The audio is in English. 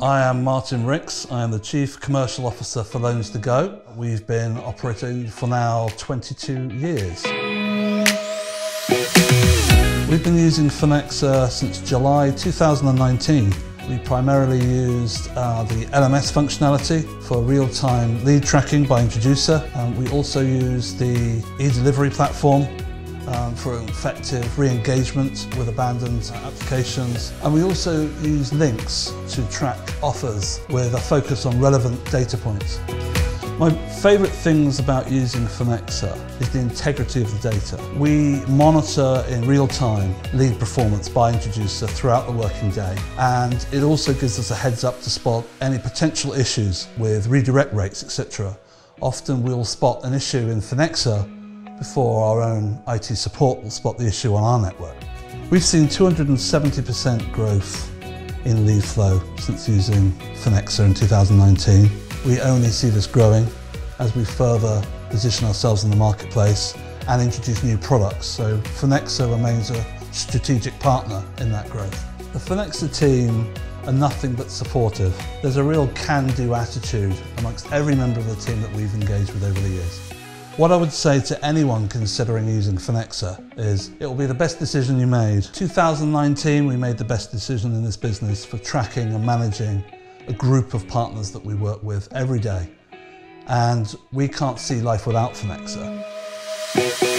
I am Martin Ricks. I am the Chief Commercial Officer for Loans 2 Go. We've been operating for now 22 years. We've been using Phonexa since July 2019. We primarily used uh, the LMS functionality for real-time lead tracking by Introducer. Um, we also use the e-delivery platform um, for effective re-engagement with abandoned applications. And we also use links to track offers with a focus on relevant data points. My favourite things about using Phonexa is the integrity of the data. We monitor in real time lead performance by Introducer throughout the working day and it also gives us a heads up to spot any potential issues with redirect rates etc. Often we'll spot an issue in Phonexa before our own IT support will spot the issue on our network. We've seen 270% growth in lead flow since using Phonexa in 2019. We only see this growing as we further position ourselves in the marketplace and introduce new products. So Phonexa remains a strategic partner in that growth. The Phonexa team are nothing but supportive. There's a real can-do attitude amongst every member of the team that we've engaged with over the years. What I would say to anyone considering using Phonexa is it will be the best decision you made. 2019 we made the best decision in this business for tracking and managing a group of partners that we work with every day and we can't see life without Phonexa.